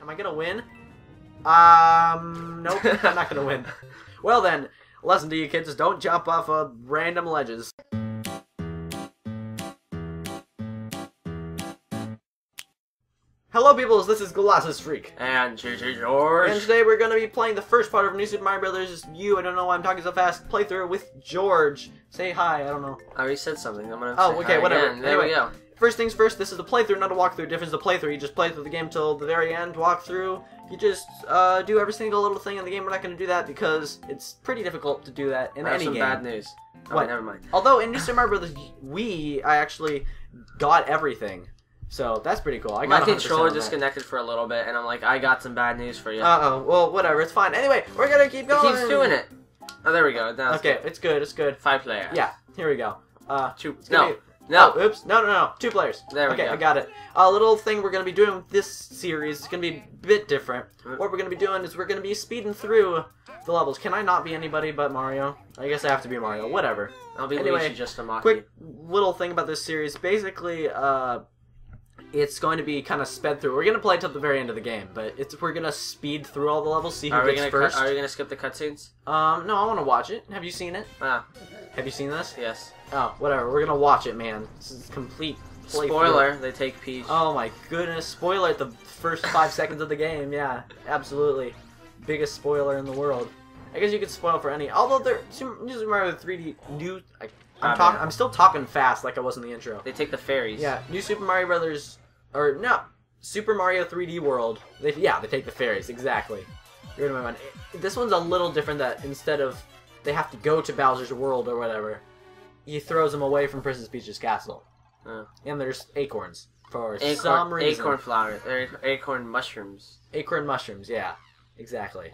Am I gonna win? Um, nope, I'm not gonna win. Well then, lesson to you kids is don't jump off of random ledges. Hello peoples, this is Glasses Freek. And GG George. And today we're going to be playing the first part of New Super Mario Brothers U, I don't know why I'm talking so fast, playthrough with George. Say hi, I don't know. I already said something. I'm gonna. Oh, say okay, whatever. Again. There we go. First things first, this is a playthrough, not a walkthrough. Difference of playthrough. You just play through the game till the very end, walk through. You just uh, do every single little thing in the game. We're not going to do that because it's pretty difficult to do that in I any some game. bad news. Oh, What? never mind. Although in New Super Mario Brothers Wii, I actually got everything, so that's pretty cool. I My got 100% controller disconnected for a little bit, and I'm like, I got some bad news for you. Uh oh. Well, whatever. It's fine. Anyway, we're gonna keep it going. keeps doing it. Oh, there we go. Now Okay, good. it's good. It's good. Five player. Yeah. Here we go. Uh, Two. No. be- No. Oh, oops. No, no, no. Two players. There we okay, go. I got it. A little thing we're gonna be doing with this series is gonna be a bit different. Mm. What we're gonna be doing is we're gonna be speeding through the levels. Can I not be anybody but Mario? I guess I have to be Mario. Whatever. I'll be Anyway, Luigi just to mock Quick little thing about this series. Basically, uh, it's going to be kind of sped through. We're gonna play till the very end of the game, but it's we're gonna speed through all the levels, see you. who Are gets gonna first. Cut, are we gonna skip the cutscenes? Um, no, I want to watch it. Have you seen it? Ah, Have you seen this? yes. Oh, whatever. We're gonna watch it, man. This is complete. Spoiler: They take Peach. Oh my goodness! Spoiler at the first five seconds of the game. Yeah, absolutely. Biggest spoiler in the world. I guess you could spoil for any. Although New Super Mario 3D new. I, I'm talking. I'm still talking fast, like I was in the intro. They take the fairies. Yeah, New Super Mario Brothers, or no, Super Mario 3D World. They, yeah, they take the fairies exactly. You're in my mind. It- This one's a little different. That instead of they have to go to Bowser's world or whatever, he throws them away from Princess Peach's castle. Oh. And there's acorns for Acorn, some reason. acorn flowers. Or er, acorn mushrooms. Acorn mushrooms. Yeah, exactly.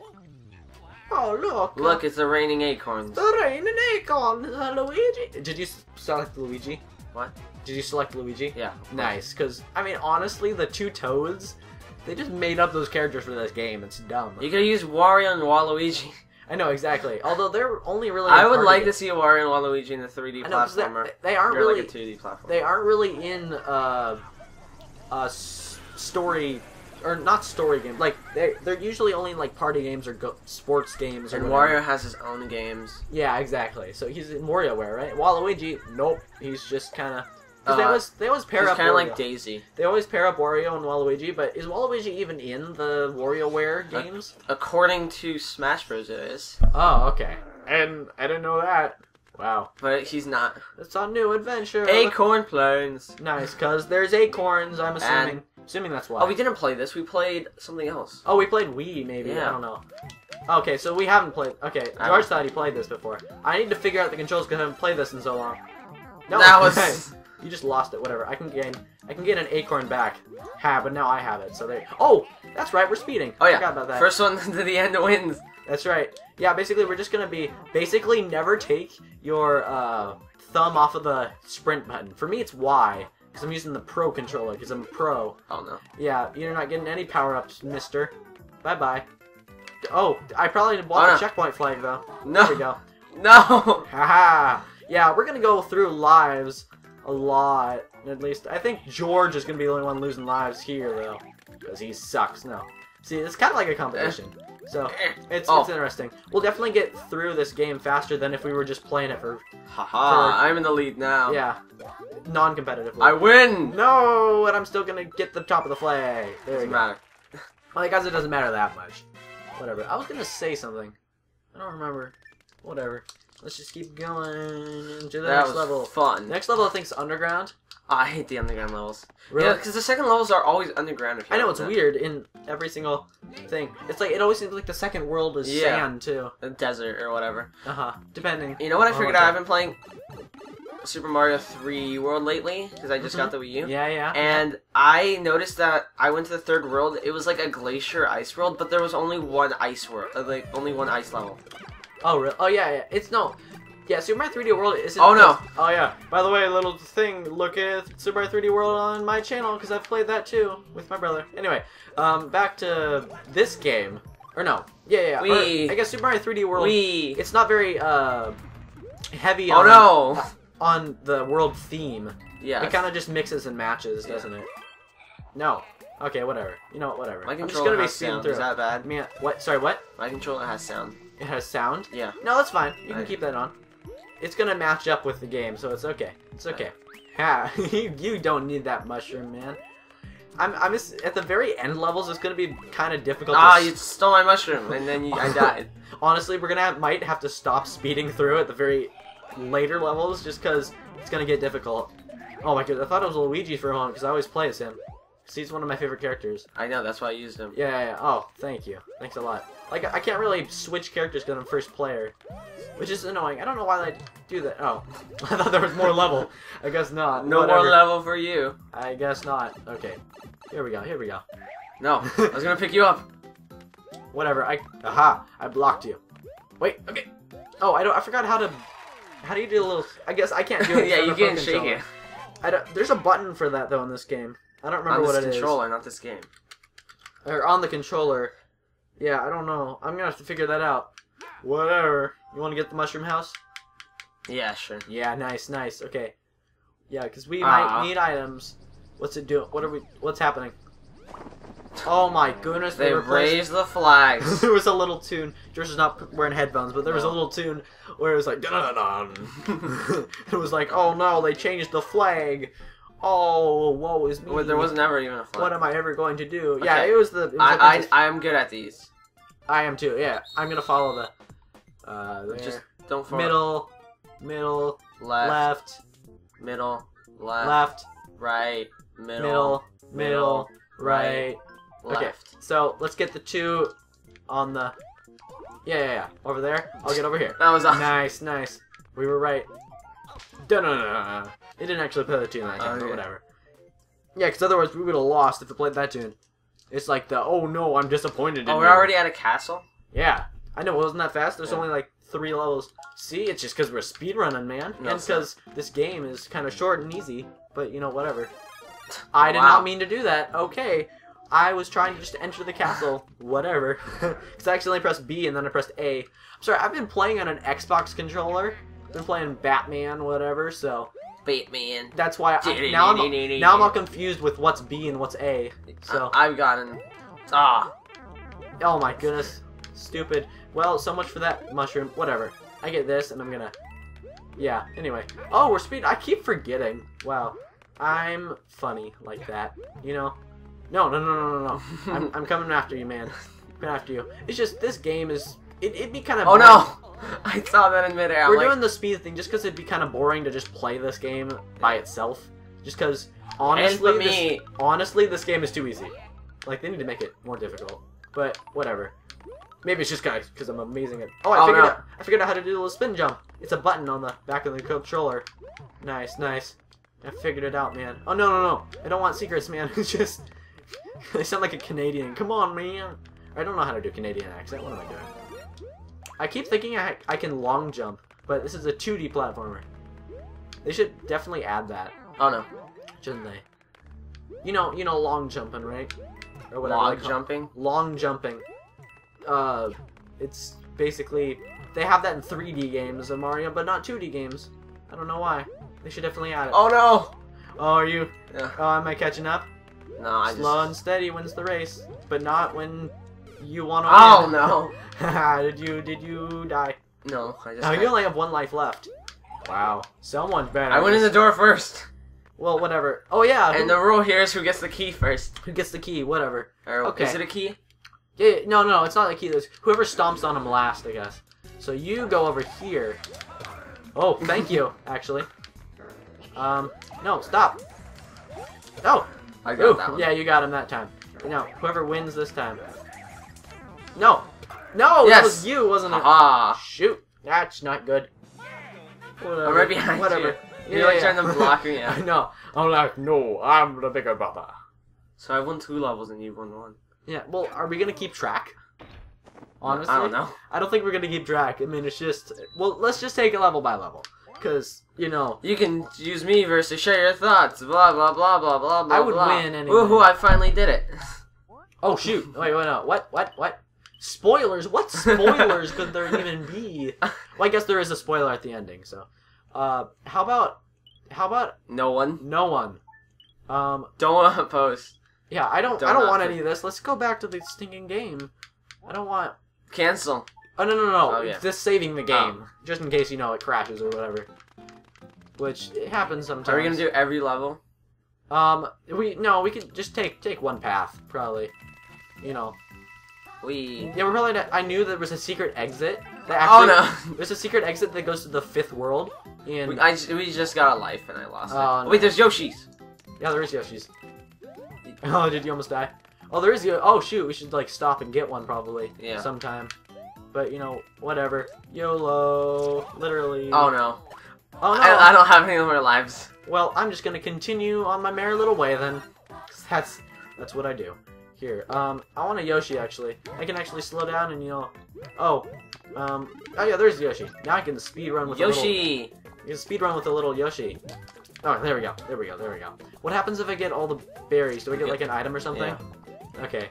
Oh look! Look, it's the raining acorns. the raining acorns, uh, Luigi. Did you select Luigi? What? Did you select Luigi? Yeah. Nice, because I mean, honestly, the two Toads, they just made up those characters for this game. It's dumb. You could use Wario and Waluigi. I know exactly. Although they're only really. I would like to see a Wario and Waluigi in the 3D I know 'cause platformer. they, they aren't You're really. like a 2D platformer. they aren't really in uh, uh, story or not story games. Like they they're usually only in like party games or go- sports games. Or and whatever. Wario has his own games. Yeah, exactly. So he's in WarioWare, right? Waluigi, nope. He's just kind of. Because they Uh, always they always pair He's up. kind of like Daisy. They always pair up Wario and Waluigi, but is Waluigi even in the WarioWare Uh, games? According to Smash Bros, it is, Oh, okay. And I didn't know that. Wow, but he's not. it's a new adventure. Acorn Plains. Nice, cause there's acorns. I'm assuming. Assuming that's why. Oh, we didn't play this. We played something else. Oh, we played Wii, maybe. Yeah. I don't know. Okay, so we haven't played. Okay, George thought he played this before. I need to figure out the controls because I haven't played this in so long. No, That was- you just lost it. Whatever. I can gain. I can get an acorn back. Ha, but now I have it. So there. Oh, that's right. We're speeding. Oh yeah. Forgot about that. First one to the end wins. That's right. Yeah, basically we're just gonna be basically never take your uh, thumb off of the sprint button. For me, it's Y because I'm using the Pro controller because I'm a pro. Oh no. Yeah, you're not getting any power ups, Mister. Bye bye. Oh, I probably bought Oh, no. checkpoint flag though. No. There we go. No. Haha. Yeah, we're gonna go through lives a lot. At least I think George is gonna be the only one losing lives here though, because he sucks. No. See, it's kind of like a competition. So it's Oh. it's interesting. We'll definitely get through this game faster than if we were just playing it for Haha. For- I'm in the lead now. yeah, non-competitively. I win. no, and I'm still gonna get the top of the flag. There Doesn't go. matter. Well, I guess it doesn't matter that much. Whatever. I was gonna say something. I don't remember. Whatever. Let's just keep going to the That next level. fun. Next level, I think's underground. I hate the underground levels. Really? Yeah, because the second levels are always underground. If you I know it's notice weird in every single thing. It's like it always seems like the second world is Yeah. sand too. A desert or whatever. Uh huh. Depending. You know what I Oh, figured okay. out? I've been playing Super Mario 3 World lately because I just got the Wii U. Yeah, yeah. And I noticed that I went to the third world. It was like a glacier ice world, but there was only one ice world, like only one ice level. Oh, really? Oh, yeah, yeah. It's no. Yeah, Super Mario 3D World isn't. Oh, no. just- Oh yeah. By the way, a little thing. Look at Super Mario 3D World on my channel because I've played that too with my brother. Anyway, um, back to this game. Or no. Yeah, yeah. yeah. Or, I guess Super Mario 3D World. We. It's not very uh heavy. Oh on, no. On the world theme. Yeah. It kind of just mixes and matches, doesn't it? No. Okay, whatever. You know what? Whatever. My I'm just controller gonna be has speeding sound. through. Is that bad? Man, what? Sorry, what? My controller has sound. It has sound. Yeah. No, that's fine. You can Right. keep that on. It's gonna match up with the game, so it's okay. It's okay. Ha! you you don't need that mushroom, man. I'm I'm just at the very end levels. It's gonna be kind of difficult. Ah, you stole my mushroom, and then you, I died. Honestly, we're gonna have, might have to stop speeding through at the very later levels just because it's gonna get difficult. Oh my god, I thought it was Luigi for a moment because I always play as him. He's one of my favorite characters. I know. That's why I used him. Yeah, yeah, yeah. Oh, thank you. Thanks a lot. Like, I can't really switch characters because I'm first player, which is annoying. I don't know why they do that. Oh, I thought there was more level. I guess not. No Whatever. more level for you. I guess not. Okay. Here we go. Here we go. No, I was gonna pick you up. Whatever. I aha. I blocked you. Wait. Okay. Oh, I don't. I forgot how to. How do you do a little? I guess I can't do it. yeah, you can't shake it. I don't, there's a button for that though in this game. I don't remember On what it is. controller, not this game. Or on the controller. Yeah, I don't know. I'm gonna have to figure that out. Whatever. You want to get the mushroom house? Yeah, sure. Yeah, nice, nice. Okay. Yeah, because we Ah. might need items. What's it doing? What are we? What's happening? Oh my goodness! They replaced- raised the flags. there was a little tune. George is not wearing headphones, but there was a little tune where it was like dun dun dun. It was like, oh no, they changed the flag. Oh, woe is me. Well, there was never even a flag. What am I ever going to do? Yeah, it was the. It was I, I I am good at these. I am too. Yeah, I'm gonna follow the. Uh, there. Just don't fall. middle, middle, left, left, middle, left, left, right, middle, middle, middle, right. left. Okay, so let's get the two on the. Yeah, yeah, yeah. Over there. I'll get over here. That was awesome. nice, nice. We were right. Dun-dun-dun. It didn't actually play the tune that time, Oh, but yeah. whatever. Yeah, because otherwise we would have lost if it played that tune. It's like the oh no, I'm disappointed. in Oh, we're already at a castle. Yeah, I know. It wasn't that fast? There's Yeah. only like three levels. See, it's just because we're speedrunning, man, No, and because this game is kind of short and easy. But you know, whatever. I did Wow. not mean to do that. Okay, I was trying to just enter the castle. whatever. Because I accidentally pressed B and then I pressed A. I'm sorry. I've been playing on an Xbox controller. Been playing Batman, whatever. So Batman. that's why I, now I'm now I'm all confused with what's B and what's A. So I, have gotten. Ah, Oh my goodness. Stupid. Well, so much for that mushroom. Whatever. I get this, and I'm gonna... Yeah, anyway. Oh, we're speed... I keep forgetting. Wow. I'm funny like that. You know? No, no, no, no, no, no. I'm, I'm coming after you, man. coming after you. It's just, this game is... It, it'd be kind of oh no! I saw that in midair. I'm We're like, doing the speed thing just because it'd be kind of boring to just play this game by itself. Just because, honestly, this- honestly, this game is too easy. Like they need to make it more difficult. But whatever. Maybe it's just guys because I'm amazing at. Oh, I Oh, figured no. out. I figured out how to do a little spin jump. It's a button on the back of the controller. Nice, nice. I figured it out, man. Oh no, no, no! I don't want secrets, man. It's just. I sound like a Canadian. Come on, man. I don't know how to do Canadian accent. What am I doing? I keep thinking I I can long jump, but this is a 2D platformer. They should definitely add that, oh no, shouldn't they? You know, you know, long jumping, right? Or whatever. call- jumping. long jumping. Uh, it's basically they have that in 3D games of Mario, but not 2D games. I don't know why. They should definitely add it. Oh no! Oh, are you? Yeah. Oh, am I catching up? No, I just. Slow and steady wins the race, but not when you want to. Oh no! did you? Did you die? No, I just. Oh, had- you only have one life left. Wow. Someone's better. I went in the door first, Well, whatever. Oh yeah. and who, the rule here is who gets the key first. who gets the key? Whatever. Or Okay. is it a key? Yeah, no, no, it's not a key. There's whoever stomps on him last, I guess. So you go over here. Oh, thank you, actually. Um, no, stop. No. I got Ooh, that one. yeah, you got him that time. No, whoever wins this time. No. No, that was you, wasn't it? Haha. Shoot. That's not good. Whatever. I'm right behind Whatever. you. You're like trying to block me I out. know. I'm like, no, I'm the bigger brother. So I won two levels and you won one. Yeah, well, are we gonna keep track? Honestly? I don't know. I don't think we're gonna keep track. I mean, it's just well, let's just take it level by level, because you know You can use me versus share your thoughts. Blah blah blah blah blah blah. I would blah. win anyway. Woohoo! I finally did it. Oh shoot! Wait, wait, no. What? What? What? Spoilers? What spoilers could there even be? Well, I guess there is a spoiler at the ending. So, uh, how about how about No one. no one? Um, Don't post. Yeah, I don't. Don't I don't want for- any of this. Let's go back to the stinking game. I don't want. Cancel. Oh no no no! Oh, yeah. Just saving the game, just in case you know it crashes or whatever. Which it happens sometimes. Are we gonna do every level? Um, we no, we could just take take one path probably. You know. We. Yeah, we're probably. Not, I knew there was a secret exit. That Oh no. There's a secret exit that goes to the fifth world. And We, I, we just got a life and I lost Oh, it. no. Wait, there's Yoshi's. yeah, there is Yoshi's. Oh, did you almost die? Oh, there is Yo. Oh shoot, we should like stop and get one probably. Yeah. Sometime. But you know, whatever. YOLO. Literally. Oh no. Oh no. I, I don't have any more lives. Well, I'm just gonna continue on my merry little way then. that's that's what I do. Here, um, I want a Yoshi actually. I can actually slow down and you know. Oh, um, oh yeah, there's Yoshi. Now I can speed run with a little. Yoshi. You can speed run with a little Yoshi. Oh, there we go. There we go. There we go. What happens if I get all the berries? Do I get like an item or something? Yeah. Okay.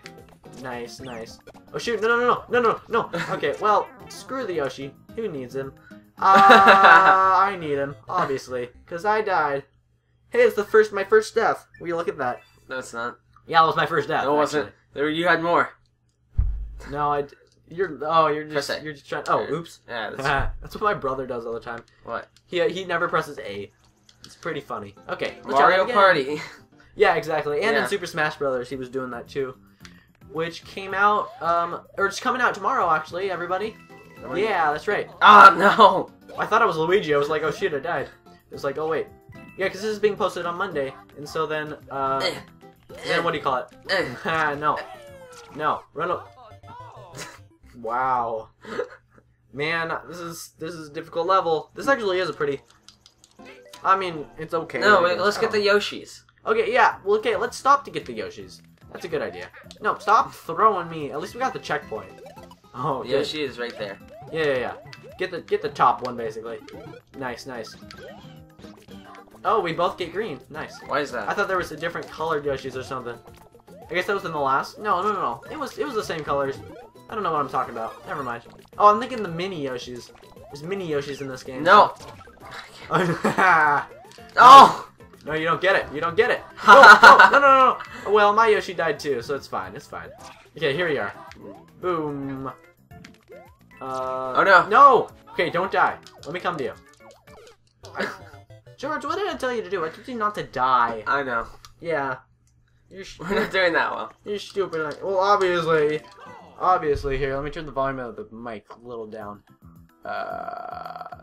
Nice, nice. Oh shoot! No, no, no, no, no, no, no. Okay, well, screw the Yoshi. Who needs him? Uh, I need him, obviously, cause I died. Hey, it's the first, my first death. Will you look at that? No, it's not. Yeah, it was my first death. No, it wasn't. There, you had more. No, I. You're. Oh, you're just. Press A. You're just trying. Oh, oops. Yeah, that's That's what my brother does all the time. what. He he never presses A. It's pretty funny. Okay, let's try Mario again. Party. Yeah, exactly. And Yeah. in Super Smash Brothers, he was doing that too, which came out um or it's coming out tomorrow actually. Everybody. Yeah, that's right. Ah no. I thought it was Luigi. I was like, oh shit, I died. It was like, oh wait. Yeah, because this is being posted on Monday, and so then uh Eh. Then what do you call it? Eh. Ah, no, no, run up. Wow, man, this is this is a difficult level. This actually is a pretty. I mean, it's okay. No, wait, let's get the Yoshis. Okay, yeah. Well, okay, let's stop to get the Yoshis. That's a good idea. No, stop throwing me. At least we got the checkpoint. Oh, good. Yoshi is right there. Yeah, yeah, yeah. Get the get the top one basically. Nice, nice. Oh, we both get green. Nice. Why is that? I thought there was a different colored Yoshis or something. I guess that was in the last. No, no, no, no. It was it was the same colors. I don't know what I'm talking about. Never mind. Oh, I'm thinking the mini Yoshis. There's mini Yoshis in this game. No. Oh. no, Oh. you don't get it. You don't get it. No, no, no, no, no, no. Well, my Yoshi died too, so it's fine. It's fine. Okay, here we are. Boom. Uh, Oh, no. No. Okay, don't die. Let me come to you. I- George, what did I tell you to do? I told you not to die. I know. Yeah. You're, We're not doing that well. you're stupid. Like- Well, obviously, obviously here. Let me turn the volume of the mic a little down. Uh,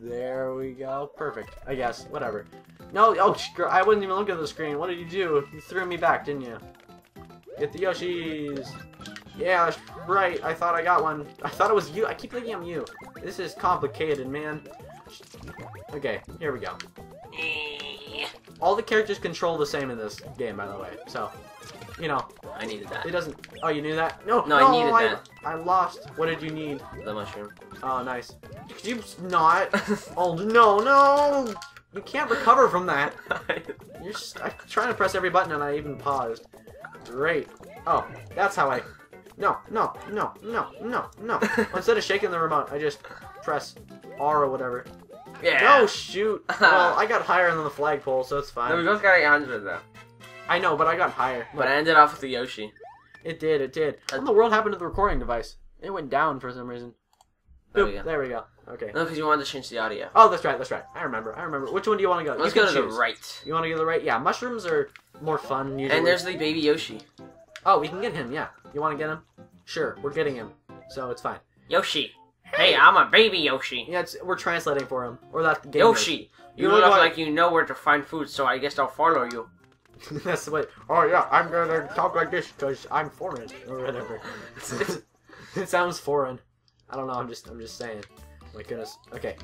there we go. Perfect. I guess. Whatever. No. Oh, I wouldn't even look at the screen. What did you do? You threw me back, didn't you? Get the Yoshis. Yeah, right. I thought I got one. I thought it was you. I keep thinking I'm you. This is complicated, man. Okay, here we go. Eh. All the characters control the same in this game, by the way. So, you know, I needed that. it doesn't. Oh, you knew that? No, No, I needed I, that. I lost. What did you need? The mushroom. Oh, nice. Could you not? Oh no, no! You can't recover from that. You're just, I'm trying to press every button and I even paused. Great. Oh, that's how I. No, no, no, no, no, no. Instead of shaking the remote, I just press R or whatever. Yeah. No, shoot. well, I got higher than the flagpole, so it's fine. No, we both got 800 though. I know, but I got higher. But I ended off with the Yoshi. It did, it did. What in the world happened to the recording device? It went down for some reason. There Boop, we go. there we go. Okay. No, because you wanted to change the audio. Oh, that's right, that's right. I remember, I remember. Which one do you want to go? Let's go to the right. You want to go to the right? Yeah, mushrooms are more fun usually. And there's the baby Yoshi. Oh, we can get him, yeah. You want to get him? Sure, we're getting him. So it's fine. Yoshi. Hey, I'm a baby Yoshi. Yeah, it's, we're translating for him. Or that game Yoshi. You You look look like... like- you know where to find food, so I guess I'll follow you. That's the way. Oh, yeah, I'm to talk like this because I'm foreign. Or whatever. It sounds foreign. I don't know, I'm just I'm just saying. My goodness. Okay.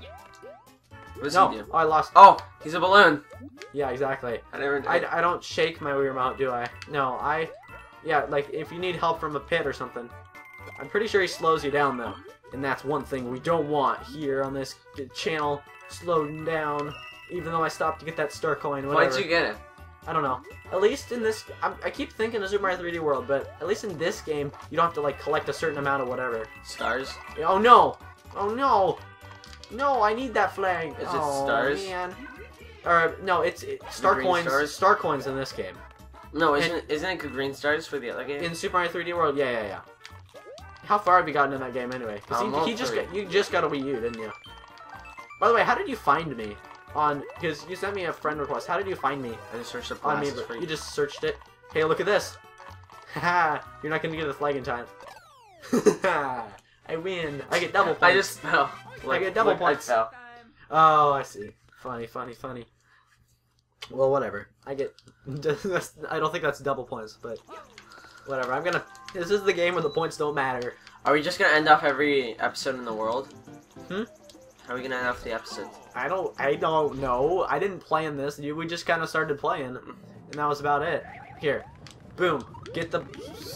What does no, he do? oh, I lost. Oh, he's a balloon. Yeah, exactly. I never. I, I don't shake my Wii remote, do I? No, I... Yeah, like, if you need help from a pit or something. I'm pretty sure he slows you down, though. And that's one thing we don't want here on this channel. Slowing down. Even though I stopped to get that star coin, whatever. Why'd you get it? I don't know. At least in this... I'm, I keep thinking of Super Mario 3D World, but at least in this game, you don't have to, like, collect a certain amount of whatever. Stars. Oh, no! Oh, no! No, I need that flag! Is it oh, stars? man. Or, no, it's it, star coins. stars? Star coins in this game. No, isn't isn't it green stars for the other game? In Super Mario 3D World, yeah, yeah, yeah. How far have you gotten in that game anyway? Because he, he just got, you just got a Wii U, didn't you? By the way, how did you find me? On because you sent me a friend request. How did you find me? I just searched up On me, you you. just searched it. Hey, look at this. Haha, you're not gonna get the flag in time. I win. I get double points. I just fell. get double look, points. I. Oh, I see. Funny, funny, funny. Well, whatever. I get. I don't think that's double points, but whatever. I'm gonna. This is the game where the points don't matter. Are we just gonna end off every episode in the world? Hmm? How are we gonna end off the episode? I don't. I don't know. I didn't plan this. We just kind of started playing, and that was about it. Here, boom. Get the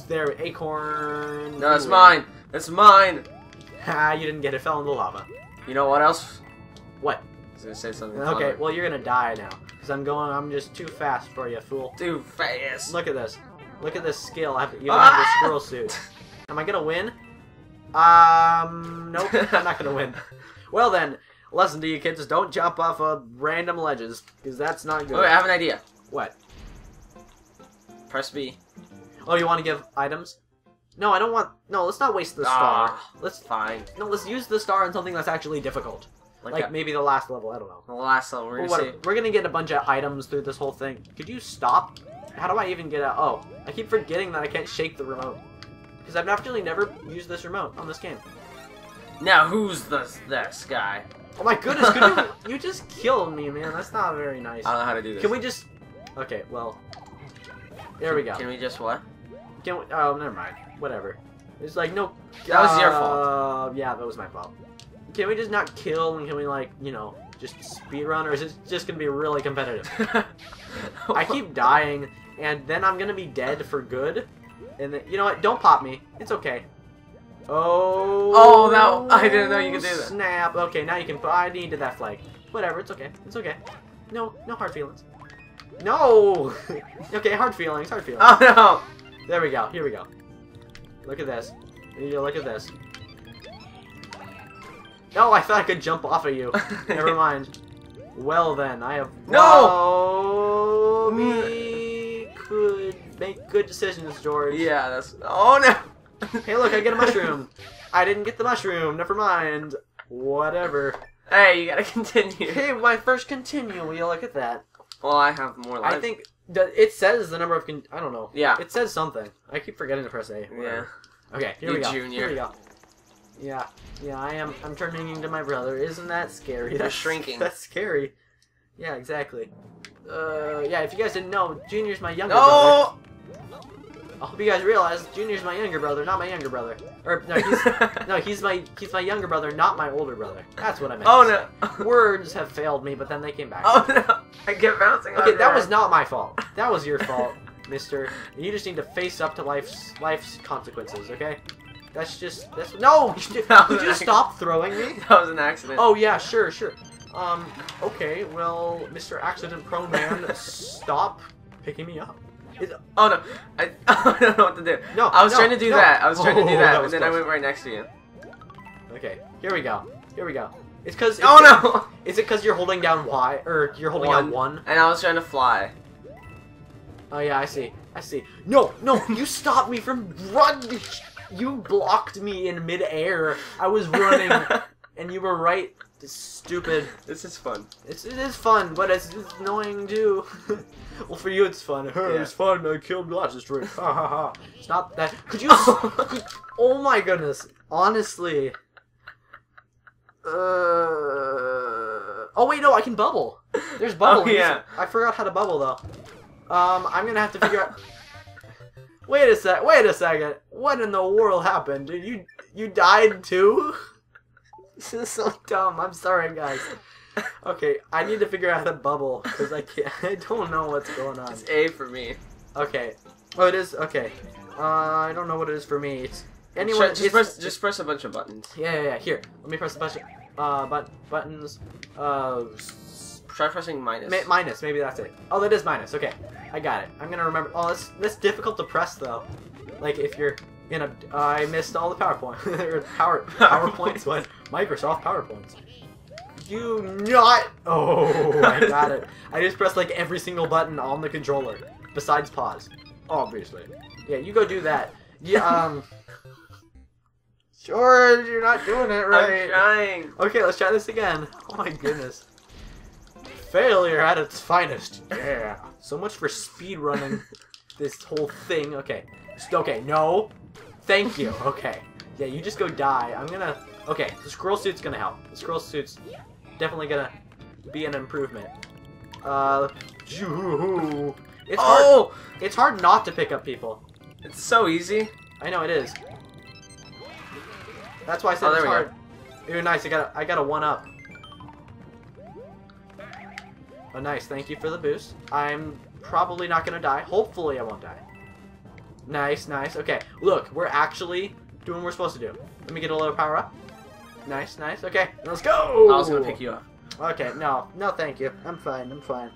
there acorn. No, that's Ooh. mine. That's mine. Ha! You didn't get it. Fell in the lava. You know what else? What? I was gonna say something. Okay. Well, you're gonna die now because I'm going. I'm just too fast for you, fool. Too fast. Look at this. Look at this skill. I have, you Ah! have the squirrel suit. Am I gonna win? Um, nope. I'm not gonna win. Well then, lesson to you kids: don't jump off of random ledges because that's not good. Wait, I have an idea. What? Press B. Oh, you want to give items? No, I don't want. No, let's not waste the star. Ah, Let's Fine. no, let's use the star on something that's actually difficult, Like, like maybe the last level. I don't know. the last level. We're Well, gonna whatever. We're gonna get a bunch of items through this whole thing. Could you stop? How do I even get out? Oh, I keep forgetting that I can't shake the remote. Because I've actually never used this remote on this game. Now who's the this guy? Oh my goodness, could you, you just killed me, man. That's not very nice. I don't know how to do this. Can we just... Okay, well... There we go. Can we just what? Can we... Oh, never mind. Whatever. It's like, no... That was your fault. Uh, yeah, that was my fault. Can we just not kill and can we, like, you know, just speedrun? Or is it just gonna be really competitive? I keep dying, and then I'm gonna be dead for good. And then, you know what? Don't pop me. It's okay. Oh. Oh, that- I didn't know you could do that. Snap. Okay, now you can. I needed that flag. Whatever. It's okay. It's okay. No, no hard feelings. No. okay, hard feelings. Hard feelings. Oh no! There we go. Here we go. Look at this. You look at this. No, I thought I could jump off of you. Never mind. Well then, I have No! Me could make good decisions, George. Yeah, that's. Oh no! Hey, look, I get a mushroom. I didn't get the mushroom. Never mind. Whatever. Hey, you gotta continue. Hey, my first continue. Will you look at that? Well, I have more life. I think it says the number of. Con- I don't know. Yeah. It says something. I keep forgetting to press A. Yeah. Okay, here You we go. junior. Here we go. Yeah, yeah, I am. I'm turning into my brother. Isn't that scary? You're That's shrinking. That's scary. Yeah, exactly. Uh, yeah. If you guys didn't know, Junior's my younger brother. I hope you guys realize Junior's my younger brother, not my younger brother. Or no, he's no, he's my he's my younger brother, not my older brother. That's what I meant. Oh no! Words have failed me, but then they came back. Oh no! I get bouncing. okay, that was not my fault. That was your fault, Mister. You just need to face up to life's life's consequences. Okay? That's just that's no. That Could was you an stop throwing me? That was an accident. Oh yeah, sure, sure. Um, okay, well, Mr. Accident Prone Man, stop picking me up. Is, Oh no! I, I don't know what to do. no, I was no, trying to do no. that. I was trying to Oh, do that, that but was then I went right next to you. Okay, here we go. Here we go. It's because. Oh no! Is it because you're holding down Y or you're holding down one? And I was trying to fly. Oh yeah, I see. I see. No, no, you stopped me from running. You blocked me in midair. I was running, and you were right. This stupid. this is fun. It's, it is fun, but it's, it's annoying too. well, for you it's fun. Hey, Yeah. It's fun. I killed Glasses Freek. Ha ha ha. It's not that. Could you? could, oh my goodness. Honestly. Uh. Oh wait, no, I can bubble. There's bubble. Oh, yeah. I forgot how to bubble though. Um, I'm gonna have to figure out. Wait a sec. Wait a second. What in the world happened? Did you you died too? This is so dumb. I'm sorry, guys. Okay, I need to figure out to bubble because I can't. I don't know what's going on. It's A for me. Okay. Oh, it is. Okay. Uh, I don't know what it is for me. It's anyway. Anyway, just it's- press just press a bunch of buttons. Yeah, yeah, yeah. Here, let me press the button. Uh, but buttons. Uh, Try pressing minus. mi- minus. Maybe that's it. Oh, that is minus. Okay, I got it. I'm gonna remember. Oh, that's that's difficult to press though. Like if you're in a. I missed all the PowerPoint. or power PowerPoints. What? Microsoft PowerPoints. You not. Oh, I got it. I just pressed like every single button on the controller. besides pause. Obviously. Yeah, you go do that. Yeah, um. George, you're not doing it I'm right. trying. Okay, let's try this again. Oh my goodness. Failure at its finest. Yeah. So much for speed running this whole thing. Okay. Okay, no. Thank you. Okay. Yeah, you just go die. I'm gonna. Okay, the squirrel suit's gonna help. The squirrel suit's definitely gonna be an improvement. Uh. It's hard. Oh, It's hard not to pick up people. it's so easy. I know it is. That's why I said Oh, there it's we go. hard. Ooh, nice. I got a, I got a one up. Oh, nice. Thank you for the boost. I'm probably not gonna die. Hopefully, I won't die. Nice, nice. Okay, look, we're actually doing what we're supposed to do. Let me get a little power up. Nice, nice. Okay, let's go. I was gonna pick you up. Okay, no, no, thank you. I'm fine. I'm fine.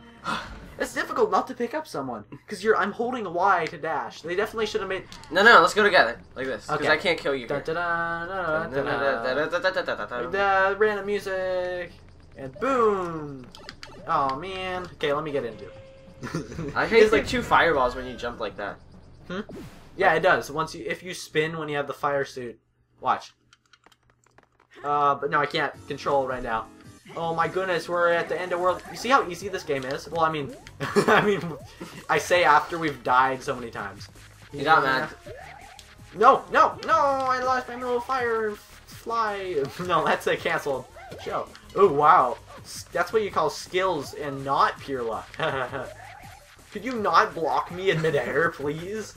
It's difficult not to pick up someone because you're. I'm holding Y to dash. They definitely should have made. No, no, let's go together like this because Okay. I can't kill you. Random music and boom. Oh man. Okay, let me get into. it. I hate It's like two fireballs when you jump like that. yeah, it does. Once you if you spin when you have the fire suit, watch. Uh, but no, I can't control right now. Oh my goodness, we're at the end of world. You see how easy this game is? Well, I mean, I mean, I say after we've died so many times. You got mad. No, no, no! I lost my little fire fly. No, that's a canceled show. Oh wow, that's what you call skills and not pure luck. Could you not block me in midair, please?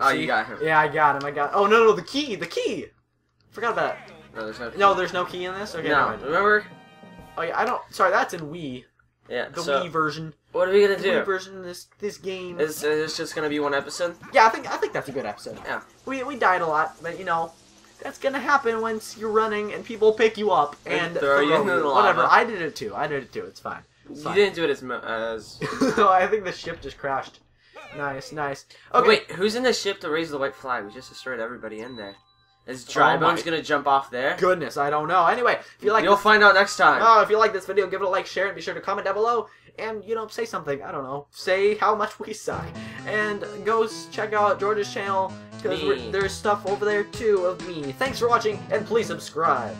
Oh, See? you got him. Yeah, I got him. I got. Oh no, no, the key, the key. Forgot about it. No, there's no. No, there's no key in this. Okay, no. Remember? Oh yeah, I don't. Sorry, that's in Wii. Yeah. The so, Wii version. what are we gonna The do? Wii version of this this game. Is, is this just gonna be one episode? Yeah, I think I think that's a good episode. Yeah. We we died a lot, but you know, that's gonna happen once you're running and people pick you up And and, throw you into the Whatever. I did it too. I did it too. It's fine. It's You didn't do it as as. no, I think the ship just crashed. Nice, nice. Okay. Wait, who's in the ship to raise the white flag? We just destroyed everybody in there. Is Oh Dry Bones my- gonna jump off there? Goodness, I don't know. Anyway, if you like You'll this, find out next time. oh, if you like this video, give it a like, share, and be sure to comment down below. And you know, say something. I don't know. Say how much we suck. And go check out George's channel because there's stuff over there too of me. Thanks for watching, and please subscribe.